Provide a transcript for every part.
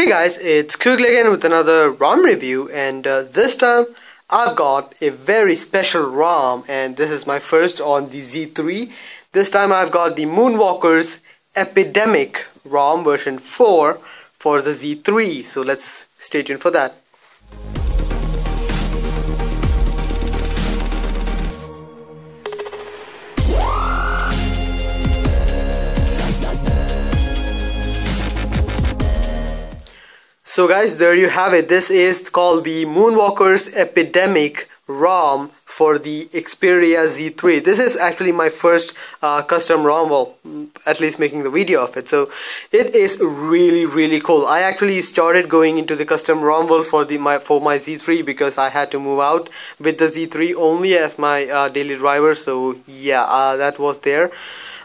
Hey guys, it's Koogly again with another ROM review and uh, this time I've got a very special ROM and this is my first on the Z3. This time I've got the Moonwalkers Epidemic ROM version 4 for the Z3 so let's stay tuned for that. So guys, there you have it. This is called the Moonwalkers Epidemic ROM for the Xperia Z3. This is actually my first uh, custom ROM, well, at least making the video of it. So it is really, really cool. I actually started going into the custom ROM world for the my for my Z3 because I had to move out with the Z3 only as my uh, daily driver. So yeah, uh, that was there.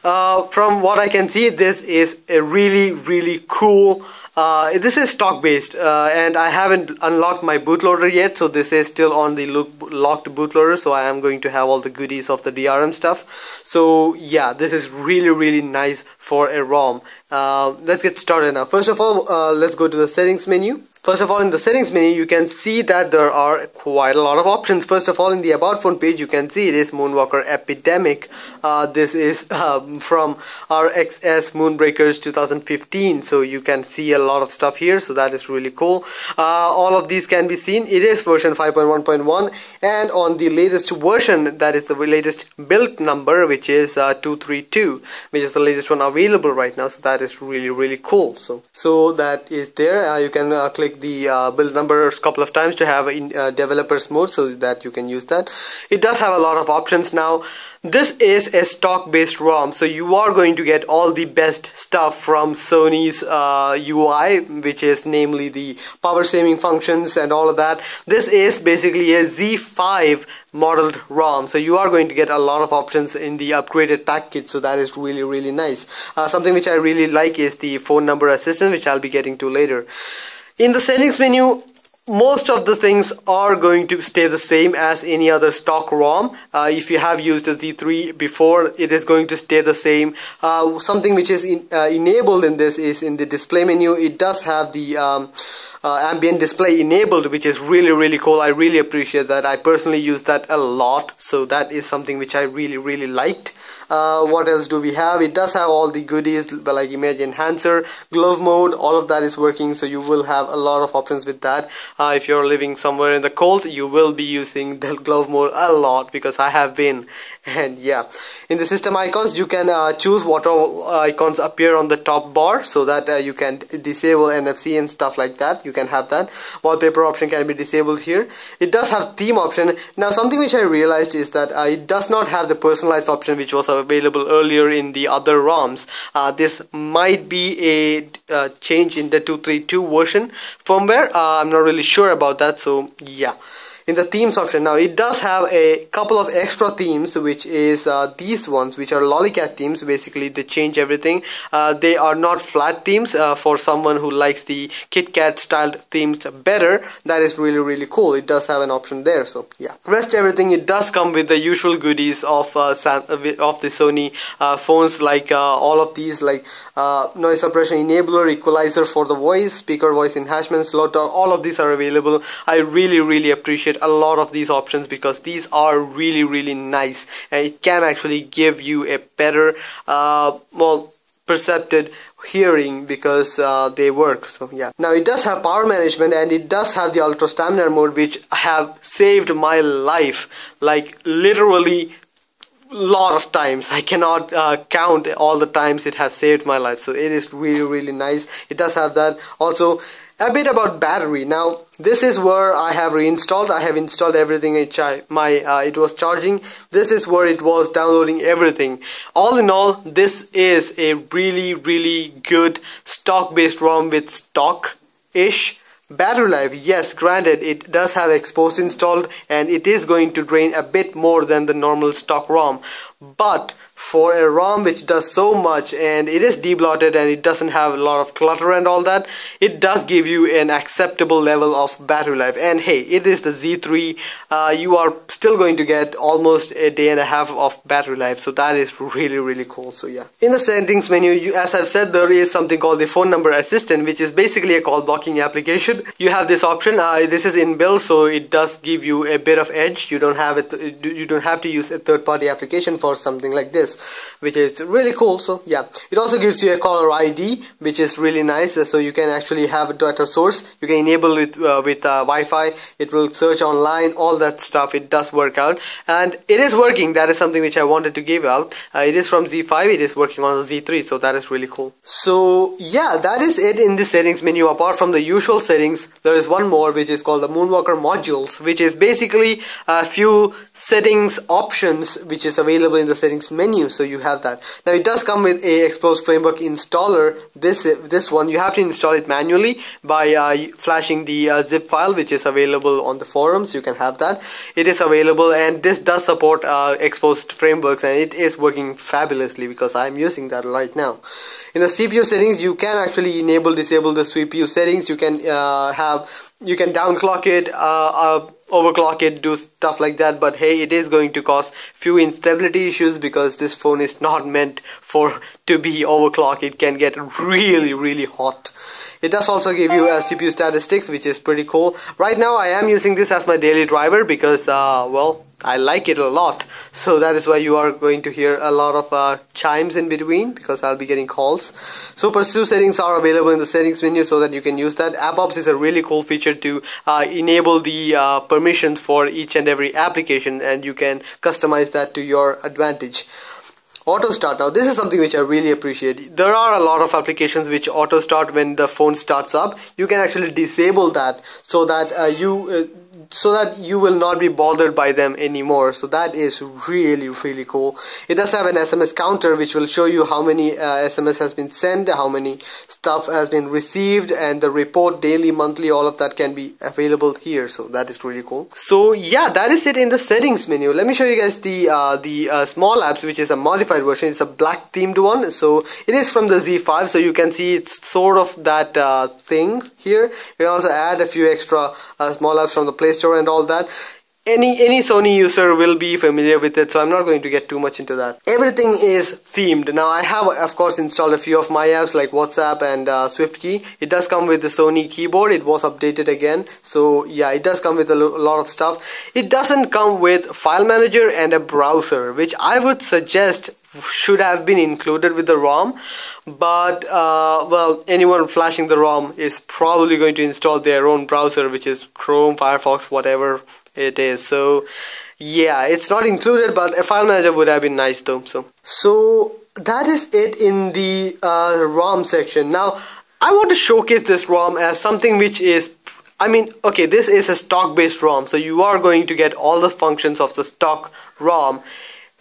Uh, from what I can see, this is a really, really cool uh, this is stock based uh, and I haven't unlocked my bootloader yet so this is still on the locked bootloader so I am going to have all the goodies of the DRM stuff. So yeah this is really really nice for a ROM. Uh, let's get started now. First of all uh, let's go to the settings menu First of all, in the settings menu, you can see that there are quite a lot of options. First of all, in the About Phone page, you can see it is Moonwalker Epidemic. Uh, this is um, from our XS Moonbreakers 2015, so you can see a lot of stuff here, so that is really cool. Uh, all of these can be seen. It is version 5.1.1, and on the latest version, that is the latest build number, which is uh, 232, which is the latest one available right now, so that is really, really cool. So, so that is there. Uh, you can uh, click the uh, build number a couple of times to have in uh, developers mode so that you can use that. It does have a lot of options now. This is a stock based ROM so you are going to get all the best stuff from Sony's uh, UI which is namely the power saving functions and all of that. This is basically a Z5 modeled ROM so you are going to get a lot of options in the upgraded package so that is really really nice. Uh, something which I really like is the phone number assistant which I'll be getting to later in the settings menu, most of the things are going to stay the same as any other stock ROM. Uh, if you have used a Z3 before, it is going to stay the same. Uh, something which is in, uh, enabled in this is in the display menu. It does have the um, uh, ambient display enabled which is really really cool I really appreciate that I personally use that a lot so that is something which I really really liked uh, what else do we have? It does have all the goodies like image enhancer glove mode all of that is working so you will have a lot of options with that. Uh, if you're living somewhere in the cold you will be using the glove mode a lot because I have been and yeah. In the system icons you can uh, choose what icons appear on the top bar so that uh, you can disable NFC and stuff like that. You can have that. Wallpaper option can be disabled here. It does have theme option. Now something which I realized is that uh, it does not have the personalized option which was available earlier in the other ROMs. Uh, this might be a uh, change in the 232 version. Firmware uh, I'm not really sure about that so yeah in the themes option now it does have a couple of extra themes which is uh, these ones which are lollycat themes. Basically they change everything. Uh, they are not flat themes uh, for someone who likes the KitKat styled themes better. That is really really cool. It does have an option there. So yeah. Rest everything it does come with the usual goodies of uh, of the Sony uh, phones like uh, all of these like noise suppression enabler equalizer for the voice speaker voice enhancement slot all of these are available. I really really appreciate a lot of these options because these are really really nice. And it can actually give you a better uh, well percepted hearing because uh, they work. So yeah. Now it does have power management and it does have the ultra stamina mode which have saved my life. Like literally lot of times. I cannot uh, count all the times it has saved my life. So it is really really nice. It does have that. Also a bit about battery. Now this is where I have reinstalled. I have installed everything in my uh, it was charging. This is where it was downloading everything. All in all this is a really really good stock based ROM with stock ish battery life yes granted it does have Xposed installed and it is going to drain a bit more than the normal stock ROM. But for a ROM which does so much and it is deblotted and it doesn't have a lot of clutter and all that it does give you an acceptable level of battery life. And hey it is the Z3 uh, you are still going to get almost a day and a half of battery life. So that is really really cool. So yeah. In the settings menu you, as I've said there is something called the phone number assistant which is basically a call blocking application. You have this option. Uh, this is inbuilt so it does give you a bit of edge. You don't have it you don't have to use a third-party application for something like this this which is really cool. So yeah. It also gives you a caller ID which is really nice. So you can actually have a data source. You can enable it uh, with uh, Wi-Fi. It will search online all that stuff. It does work out. And it is working. That is something which I wanted to give out. Uh, it is from Z5 it is working on the Z3 so that is really cool. So yeah. That is it in the settings menu. Apart from the usual settings there is one more which is called the Moonwalker modules which is basically a few settings options which is available in the settings menu menu so you have that. Now it does come with a Xposed framework installer. This this one you have to install it manually by uh, flashing the uh, zip file which is available on the forums. You can have that. It is available and this does support uh, Xposed frameworks and it is working fabulously because I'm using that right now. In the CPU settings you can actually enable disable the CPU settings. You can uh, have you can downclock it uh, uh, overclock it do stuff like that. But hey it is going to cause few instability issues because this phone is not meant for to be overclocked. It can get really really hot. It does also give you a CPU statistics which is pretty cool. Right now I am using this as my daily driver because uh, well I like it a lot. So that is why you are going to hear a lot of uh, chimes in between because I'll be getting calls. So pursue settings are available in the settings menu so that you can use that. AppOps is a really cool feature to uh, enable the uh, permissions for each and every application and you can customize that to your advantage. Auto start now this is something which I really appreciate. There are a lot of applications which auto start when the phone starts up. You can actually disable that so that uh, you uh, so that you will not be bothered by them anymore. So that is really really cool. It does have an SMS counter which will show you how many uh, SMS has been sent how many stuff has been received and the report daily monthly all of that can be available here. So that is really cool. So yeah that is it in the settings menu. Let me show you guys the uh, the uh, small apps which is a modified version. It's a black themed one. So it is from the Z5 so you can see it's sort of that uh, thing here. You can also add a few extra uh, small apps from the Play Store and all that. Any any Sony user will be familiar with it so I'm not going to get too much into that. Everything is themed. Now I have of course installed a few of my apps like WhatsApp and uh, SwiftKey it does come with the Sony keyboard. It was updated again. So yeah it does come with a lot of stuff. It doesn't come with file manager and a browser which I would suggest should have been included with the ROM but uh, well anyone flashing the ROM is probably going to install their own browser which is Chrome, Firefox, whatever it is. So yeah it's not included but a file manager would have been nice though so. So that is it in the uh, ROM section. Now I want to showcase this ROM as something which is I mean okay this is a stock based ROM so you are going to get all the functions of the stock ROM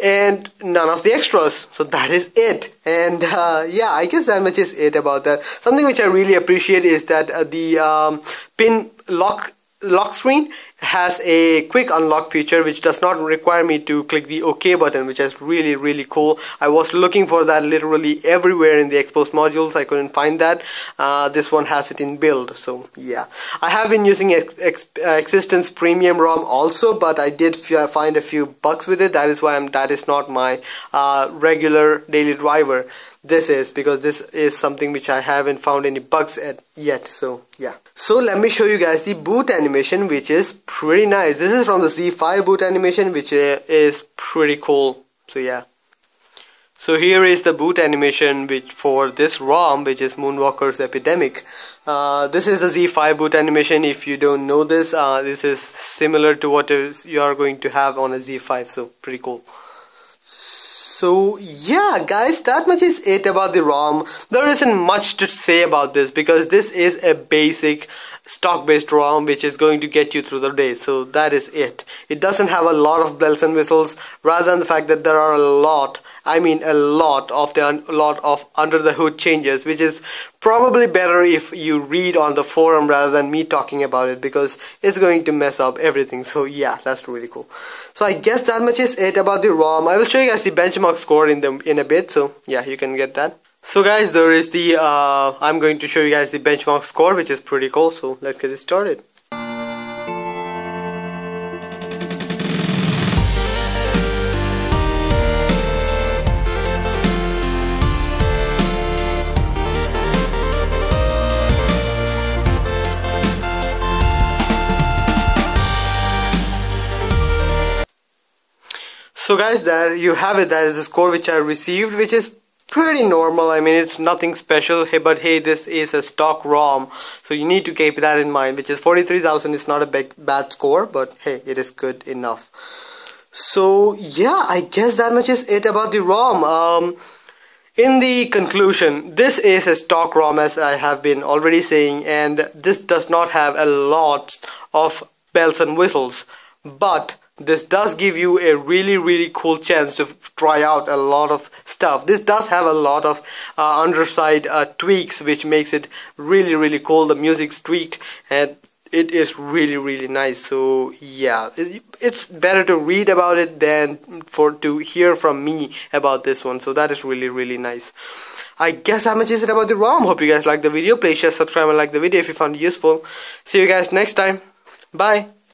and none of the extras. So that is it. And uh, yeah i guess that much is it about that. Something which i really appreciate is that uh, the um, pin lock lock screen has a quick unlock feature which does not require me to click the OK button which is really really cool. I was looking for that literally everywhere in the Xposed modules I couldn't find that. Uh, this one has it in build so yeah. I have been using Ex Ex Existenz Premium ROM also but I did find a few bugs with it that is why I'm, that is not my uh, regular daily driver this is because this is something which I haven't found any bugs at yet so yeah so let me show you guys the boot animation which is pretty nice. This is from the Z5 boot animation which uh, is pretty cool. So yeah. So here is the boot animation which for this ROM which is Moonwalker's Epidemic. Uh, this is the Z5 boot animation. If you don't know this uh, this is similar to what is you are going to have on a Z5 so pretty cool. So yeah guys that much is it about the ROM. There isn't much to say about this because this is a basic stock based ROM which is going to get you through the day so that is it. It doesn't have a lot of bells and whistles rather than the fact that there are a lot I mean a lot of the lot of under the hood changes, which is probably better if you read on the forum rather than me talking about it because it's going to mess up everything. So yeah, that's really cool. So I guess that much is it about the ROM. I will show you guys the benchmark score in the in a bit. So yeah, you can get that. So guys, there is the, uh, I'm going to show you guys the benchmark score, which is pretty cool. So let's get it started. So guys, there you have it. That is the score which I received, which is pretty normal. I mean, it's nothing special. Hey, but hey, this is a stock ROM, so you need to keep that in mind. Which is 43,000 is not a big bad score, but hey, it is good enough. So yeah, I guess that much is it about the ROM. Um, in the conclusion, this is a stock ROM as I have been already saying, and this does not have a lot of bells and whistles, but this does give you a really really cool chance to try out a lot of stuff. This does have a lot of uh, underside uh, tweaks which makes it really really cool. The music's tweaked and it is really really nice. So yeah it's better to read about it than for to hear from me about this one. So that is really really nice. I guess how much is it about the ROM. Hope you guys like the video. Please share subscribe and like the video if you found it useful. See you guys next time. Bye